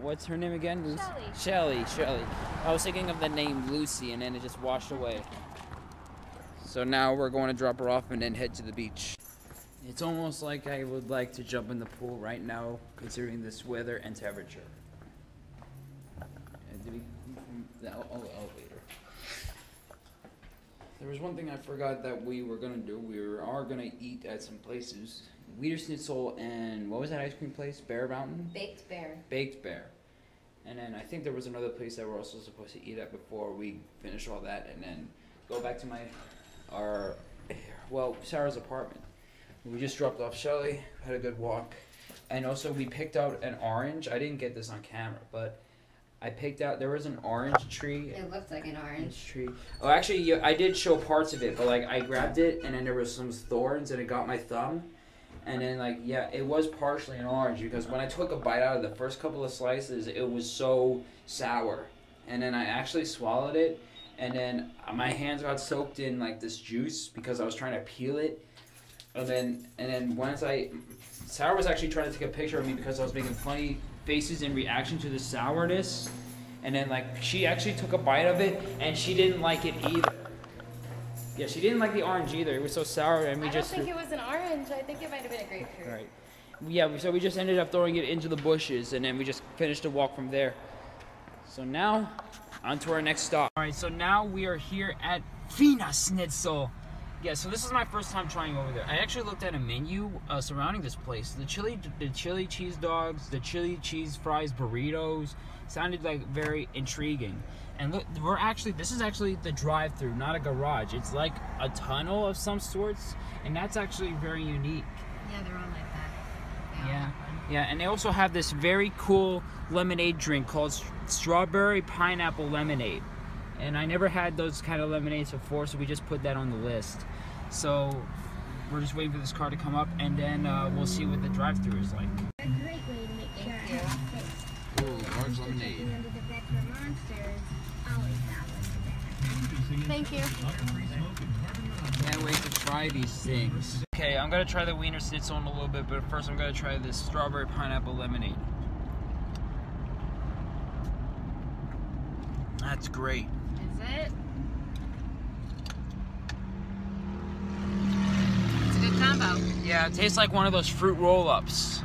What's her name again? Lucy. Shelly. Shelly. I was thinking of the name Lucy, and then it just washed away. So now we're going to drop her off and then head to the beach. It's almost like I would like to jump in the pool right now, considering this weather and temperature. Oh, oh, oh, And did we from the ele- oh, elevator? There was one thing I forgot that we were gonna do. We were, are gonna eat at some places. Wiener Schnitzel and what was that ice cream place? Bear Mountain? Baked bear. Baked Bear. And then I think there was another place that we're also supposed to eat at before we finish all that and then go back to my our well, Sarah's apartment. We just dropped off Shelly, had a good walk. And also we picked out an orange. I didn't get this on camera, but I picked out there was an orange tree It looked like an orange. tree. Oh, actually, yeah, I did show parts of it, but like I grabbed it and then there was some thorns and it got my thumb. And then like yeah, it was partially an orange because when I took a bite out of the first couple of slices, it was so sour. And then I actually swallowed it, and then my hands got soaked in like this juice because I was trying to peel it. And then and then once I, Sarah was actually trying to take a picture of me because I was making funny faces in reaction to the sourness. And then like she actually took a bite of it and she didn't like it either. Yeah, she didn't like the orange either. It was so sour, and we I don't just think it was an orange. I think it might have been a grapefruit. right. Yeah, so we just ended up throwing it into the bushes, and then we just finished the walk from there. So now, on to our next stop. All right, so now we are here at Wiener Schnitzel. Yeah, so this is my first time trying over there. I actually looked at a menu uh, surrounding this place. The chili, the chili cheese dogs, the chili cheese fries, burritos sounded like very intriguing. And look, we're actually this is actually the drive-through, not a garage. It's like a tunnel of some sorts, and that's actually very unique. Yeah, they're all like that. Yeah. Yeah, and they also have this very cool lemonade drink called strawberry pineapple lemonade. and I never had those kind of lemonades before, so we just put that on the list. So we're just waiting for this car to come up, and then uh, we'll see what the drive-through is like. A great way to make sure I have. Ooh, large lemonade. Under the bed for monsters. Always that was bad. Thank you. Can't wait to try these things. Okay, I'm gonna try the Wiener Schnitzel in a little bit, but first I'm gonna try this strawberry pineapple lemonade. That's great. Is it? It's a good combo. Yeah, it tastes like one of those fruit roll-ups.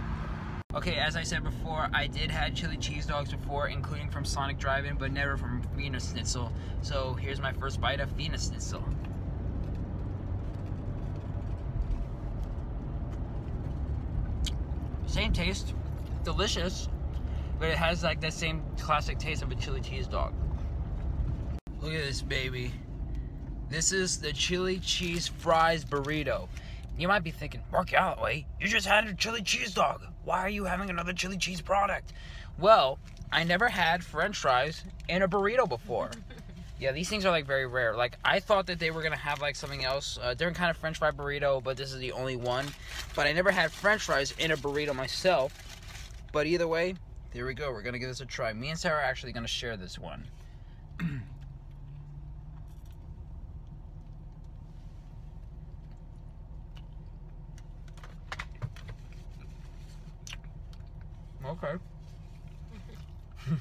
Okay, as I said before, I did had chili cheese dogs before, including from Sonic Drive-In, but never from Wiener Schnitzel. So here's my first bite of Wiener Schnitzel. Same taste, delicious, but it has like that same classic taste of a chili cheese dog. Look at this baby. This is the chili cheese fries burrito. You might be thinking, Mark Galloway, you just had a chili cheese dog. Why are you having another chili cheese product? Well, I never had french fries in a burrito before. yeah, these things are like very rare. Like, I thought that they were gonna have like something else, a different kind of french fry burrito, but this is the only one. But I never had french fries in a burrito myself. But either way, there we go. We're gonna give this a try. Me and Sarah are actually gonna share this one. Okay.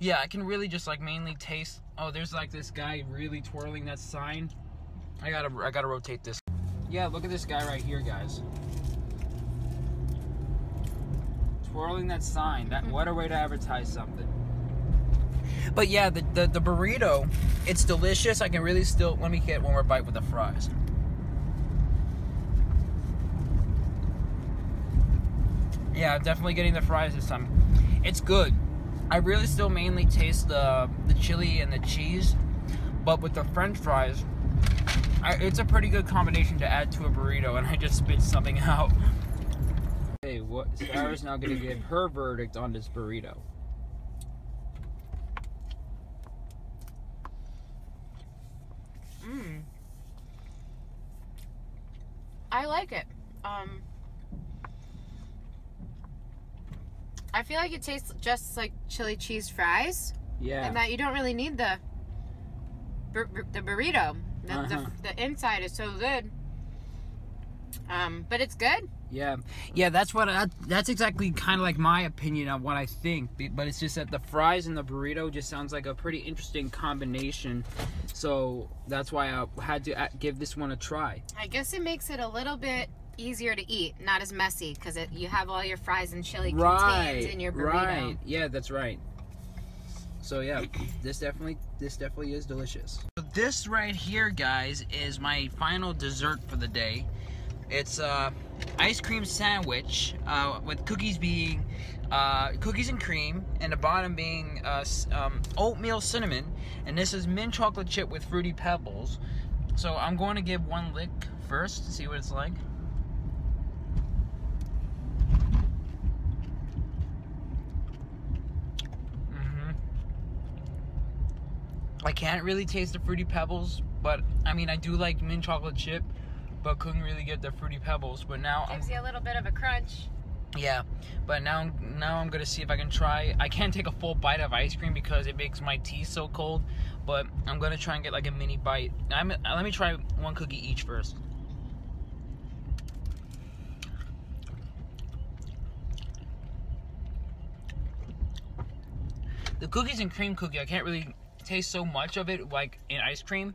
yeah, I can really just like mainly taste. Oh, there's like this guy really twirling that sign. I gotta, I gotta rotate this. Yeah, look at this guy right here, guys. Twirling that sign. That what a way to advertise something. But yeah, the, the the burrito, it's delicious. I can really still let me get one more bite with the fries. Yeah, definitely getting the fries this time. It's good. I really still mainly taste the the chili and the cheese, but with the French fries, I, it's a pretty good combination to add to a burrito. And I just spit something out. Hey, what? Sarah's now gonna give her verdict on this burrito. Mmm. I like it. Um, I feel like it tastes just like chili cheese fries, Yeah. and that you don't really need the bur- bur- the burrito. The, Uh-huh. the, the inside is so good. Um, but it's good. Yeah, yeah, that's what I, that's exactly kind of like my opinion on what I think. But it's just that the fries and the burrito just sounds like a pretty interesting combination. So that's why I had to uh, give this one a try. I guess it makes it a little bit easier to eat, not as messy, because you have all your fries and chili contained Right, in your burrito. right. Yeah, that's right. So yeah, this definitely this definitely is delicious. So this right here, guys, is my final dessert for the day. It's uh, ice cream sandwich uh, with cookies being uh, cookies and cream, and the bottom being uh, um, oatmeal cinnamon, and this is mint chocolate chip with fruity pebbles. So I'm going to give one lick first to see what it's like. Hmm I can't really taste the fruity pebbles, but I mean I do like mint chocolate chip, but couldn't really get the fruity pebbles. But now I'm Gives you a little bit of a crunch. yeah, but now now I'm gonna see if I can try. I can't take a full bite of ice cream because it makes my teeth so cold. But I'm gonna try and get like a mini bite. I'm, let me try one cookie each first. The cookies and cream cookie, I can't really taste so much of it like in ice cream,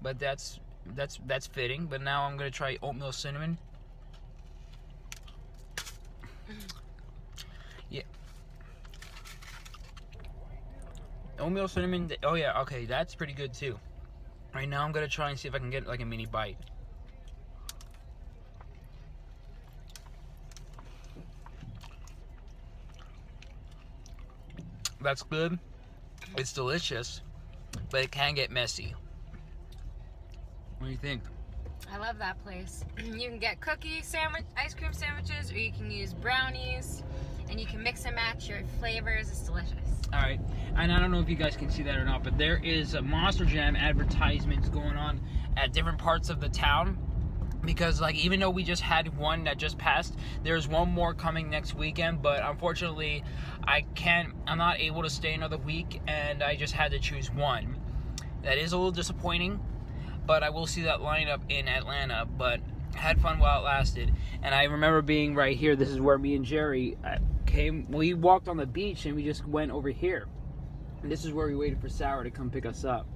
but that's that's that's fitting. But now I'm gonna try oatmeal cinnamon. Mm-hmm. Yeah. Oatmeal cinnamon. Oh yeah. Okay, that's pretty good too. Right now, I'm gonna try and see if I can get like a mini bite. That's good. It's delicious, but it can get messy. What do you think? I love that place. You can get cookie sandwich, ice cream sandwiches, or you can use brownies. and you can mix and match your flavors. It's delicious. All right, and I don't know if you guys can see that or not, but there is a Monster Jam advertisements going on at different parts of the town. Because like even though we just had one that just passed, there's one more coming next weekend. But unfortunately, I can't. I'm not able to stay another week, and I just had to choose one. That is a little disappointing, but I will see that lineup in Atlanta. But had fun while it lasted, and I remember being right here. This is where me and Jerry uh, came. We walked on the beach, and we just went over here. And this is where we waited for Sarah to come pick us up.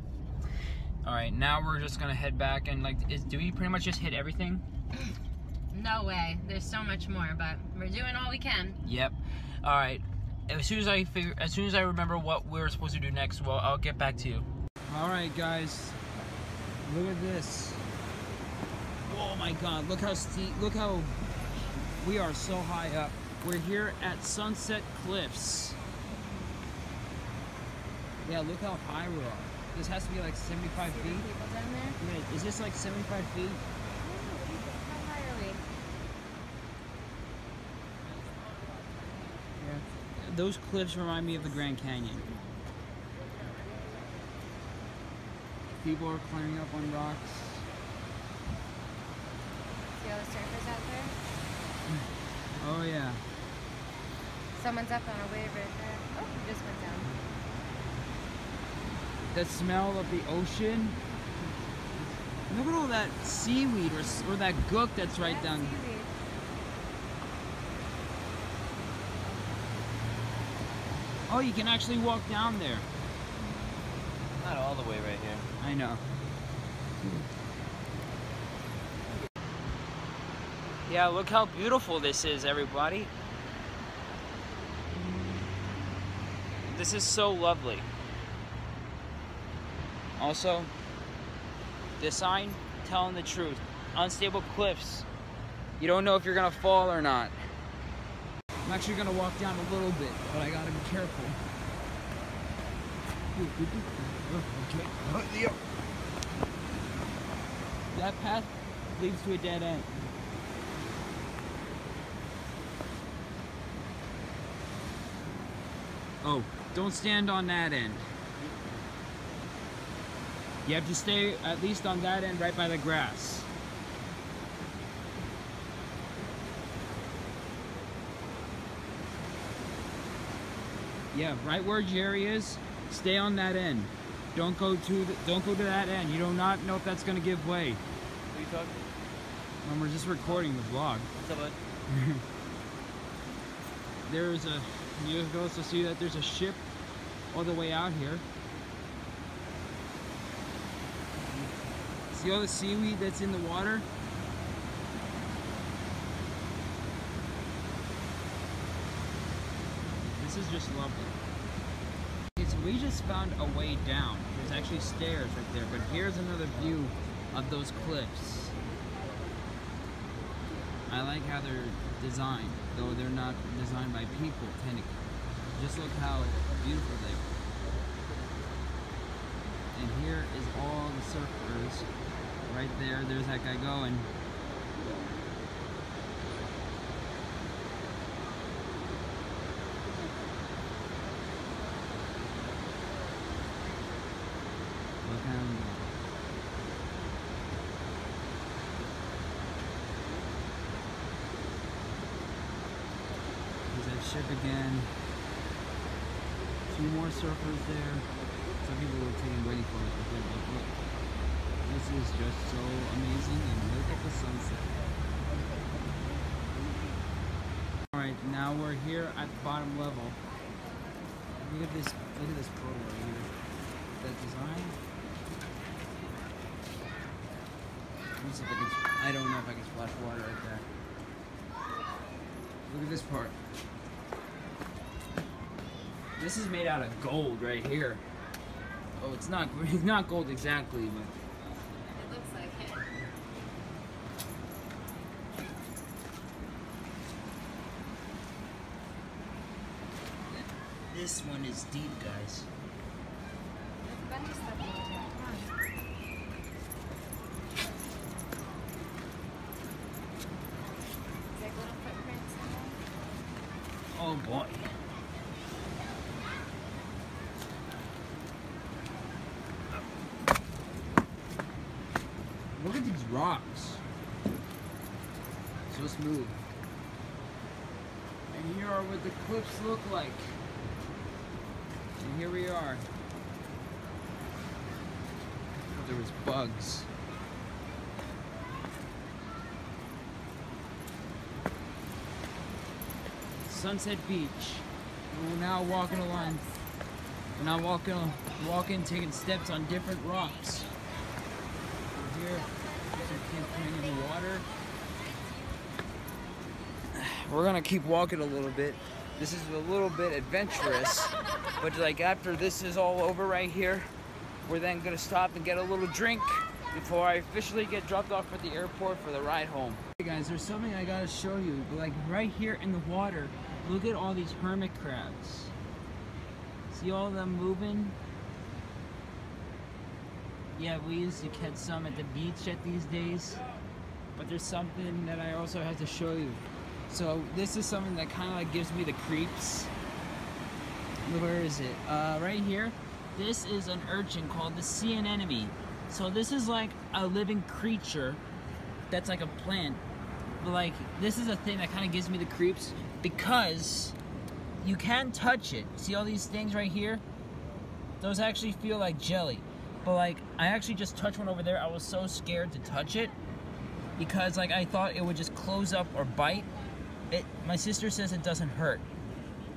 All right, now we're just gonna head back and like, is do we pretty much just hit everything? No way. There's so much more, but we're doing all we can. Yep. All right. As soon as I figure, as soon as I remember what we're supposed to do next, well, I'll get back to you. All right, guys. Look at this. Oh my God! Look how steep. Look how we are so high up. We're here at Sunset Cliffs. Yeah, look how high we are. This has to be like 75 feet. People down there? Yeah, Is this like 75 feet? How high are we? Those cliffs remind me of the Grand Canyon. People are climbing up on rocks. See all the surfers out there? Oh yeah. Someone's up on a wave right there. Oh, he just went down. The smell of the ocean. Look at all that seaweed or, or that gook that's right That's down. seaweed. Oh, you can actually walk down there. Not all the way right here. I know. Yeah, look how beautiful this is, everybody. This is so lovely. Also, the sign telling the truth. Unstable cliffs. You don't know if you're gonna fall or not. I'm actually gonna walk down a little bit, but I gotta be careful. Okay. That path leads to a dead end. Oh, don't stand on that end. You have to stay at least on that end right by the grass. Yeah, right where Jerry is, stay on that end. Don't go to the, don't go to that end. You do not know if that's gonna give way. Who you talking? And we're just recording the vlog. What's up, bud? There's a you can also see that there's a ship all the way out here. See all the seaweed that's in the water? This is just lovely. Okay, so we just found a way down. There's actually stairs right there, but here's another view of those cliffs. I like how they're designed, though they're not designed by people, technically. Just look how beautiful they are. And here is all the surfers. Right there, there's that guy going. Look at him. There's that ship again. Two more surfers there. Some people were taking waiting for us, but then like, look. This is just so amazing, and look at the sunset. Alright, now we're here at the bottom level. Look at this, look at this photo right here. That design. Let me see if I can, I don't know if I can splash water right there. Look at this part. This is made out of gold right here. Oh, it's not it's not gold exactly, but This one is deep, guys. Oh boy. Look at these rocks. So smooth. And here are what the cliffs look like. Bugs. Sunset Beach. We're now walking along. We're now walking, walking, taking steps on different rocks. We're here, playing in the water. We're gonna keep walking a little bit. This is a little bit adventurous, but like after this is all over right here, we're then gonna stop and get a little drink before I officially get dropped off at the airport for the ride home. Hey guys, there's something I gotta show you. Like right here in the water, look at all these hermit crabs. See all of them moving? Yeah, we used to catch some at the beach at these days, but there's something that I also have to show you. So this is something that kind of like gives me the creeps. Where is it? Uh, right here. This is an urchin called the sea anemone. So this is like a living creature that's like a plant. But like this is a thing that kind of gives me the creeps because you can touch it. See all these things right here? Those actually feel like jelly. But like I actually just touched one over there. I was so scared to touch it because like I thought it would just close up or bite. It my sister says it doesn't hurt.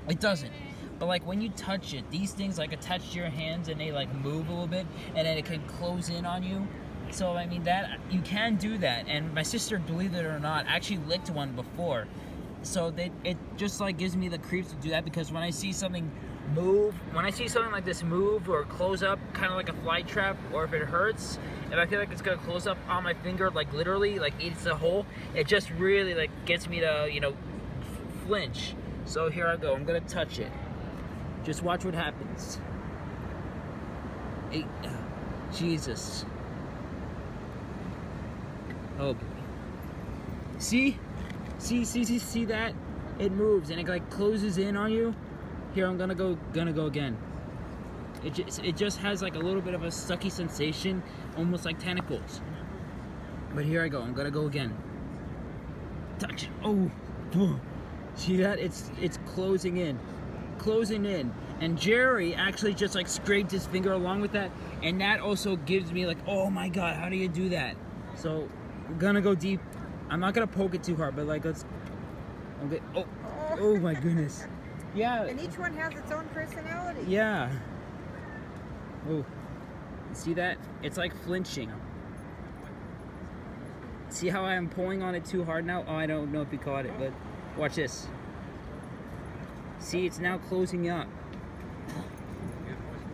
It doesn't. But like when you touch it, these things like attach to your hands and they like move a little bit and then it can close in on you. So I mean that you can do that. And my sister, believe it or not, actually licked one before. So they, it just like gives me the creeps to do that because when I see something move, when I see something like this move or close up, kind of like a fly trap, or if it hurts, if I feel like it's gonna close up on my finger, like literally, like eats a hole, it just really like gets me to, you know, flinch. So here I go. I'm gonna touch it. Just watch what happens. Hey, Jesus. Oh boy. See? See, see, see, see that? It moves and it like closes in on you. Here, I'm gonna go, gonna go again. It just, it just has like a little bit of a sucky sensation, almost like tentacles. But here I go. I'm gonna go again. Touch. Oh, boom. See that? It's, it's closing in, closing in. And Jerry actually just like scraped his finger along with that, and that also gives me like, oh my god, how do you do that? So, I'm gonna go deep. I'm not gonna poke it too hard, but like let's. Okay. Oh, oh my goodness. Yeah. And each one has its own personality. Yeah. Oh. See that? It's like flinching. See how I am pulling on it too hard now? Oh, I don't know if you caught it, but watch this. See, it's now closing up.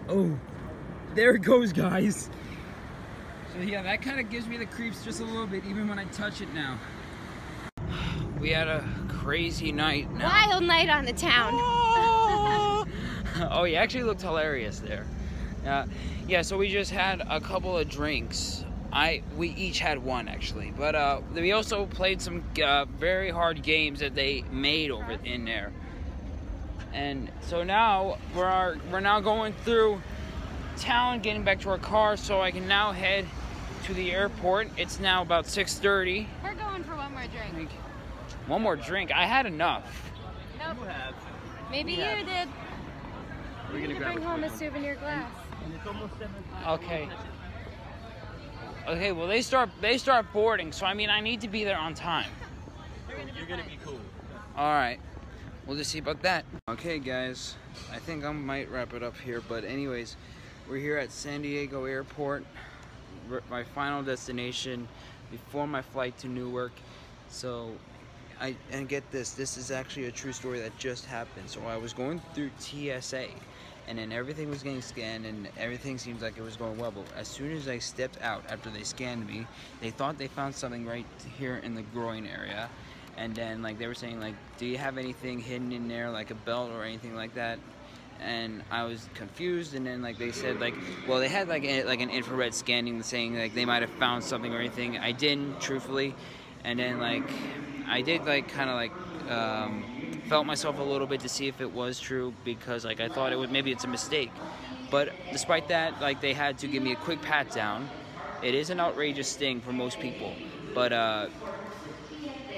Oh, there it goes, guys. So yeah, that kind of gives me the creeps just a little bit, even when I touch it now. We had a crazy night now. Wild night on the town. oh, you actually looked hilarious there. Uh, yeah, so we just had a couple of drinks. I we each had one actually, but uh, we also played some uh, very hard games that they made over in there. And so now we're we're now going through town, getting back to our car, so I can now head to the airport. It's now about 6:30. We're going for one more drink. One more drink. I had enough. Nope. Maybe you did. We're gonna need to grab bring a home a quick one. souvenir glass. Okay. Okay, well they start they start boarding, so I mean I need to be there on time. You're gonna be cool. All right. We'll just see about that. Okay, guys. I think I might wrap it up here, but anyways, we're here at San Diego Airport, my final destination before my flight to Newark. So, I and get this, this is actually a true story that just happened. So I was going through TSA, and then everything was getting scanned, and everything seems like it was going well. But as soon as I stepped out after they scanned me, they thought they found something right here in the groin area and then like they were saying like do you have anything hidden in there like a belt or anything like that? And I was confused and then like they said like well they had like a, like an infrared scanning saying like they might have found something or anything. I didn't truthfully. And then like I did like kind of like um, felt myself a little bit to see if it was true because like I thought it would maybe it's a mistake. But despite that like they had to give me a quick pat down. It is an outrageous thing for most people, but uh,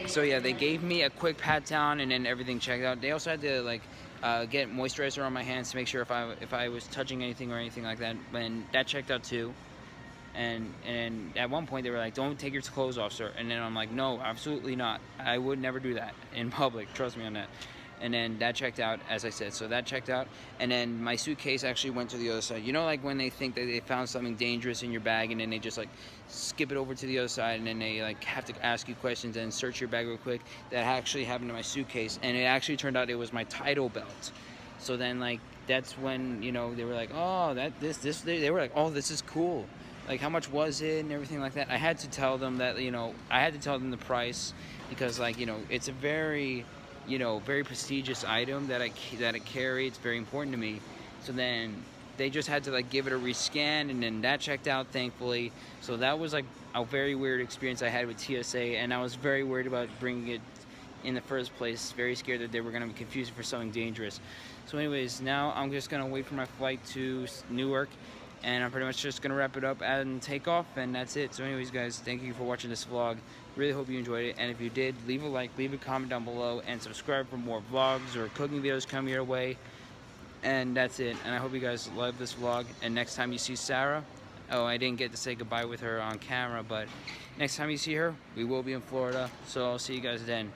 so yeah, they gave me a quick pat down and then everything checked out. They also had to like uh, get moisturizer on my hands to make sure if I if I was touching anything or anything like that. And that checked out too. And and at one point they were like, "Don't take your clothes off, sir." And then I'm like, "No, absolutely not. I would never do that in public. Trust me on that." And then that checked out, as I said. So that checked out. And then my suitcase actually went to the other side. You know, like when they think that they found something dangerous in your bag, and then they just like skip it over to the other side, and then they like have to ask you questions and search your bag real quick. That actually happened to my suitcase, and it actually turned out it was my title belt. So then like that's when you know they were like, oh, that this this they, they were like, oh, this is cool. Like how much was it and everything like that. I had to tell them that you know I had to tell them the price because like you know it's a very you know very prestigious item that I that I carry. It's very important to me. So then they just had to like give it a rescan and then that checked out thankfully. So that was like a very weird experience I had with TSA and I was very worried about bringing it in the first place. Very scared that they were to be confused for something dangerous. So, anyways, now I'm just to wait for my flight to Newark, and I'm pretty much just to wrap it up and take off, and that's it. So, anyways, guys, thank you for watching this vlog. Really hope you enjoyed it, and if you did, leave a like, leave a comment down below, and subscribe for more vlogs or cooking videos coming your way. And that's it. And I hope you guys love this vlog. And next time you see Sarah, oh, I didn't get to say goodbye with her on camera, but next time you see her, we will be in Florida. So I'll see you guys then.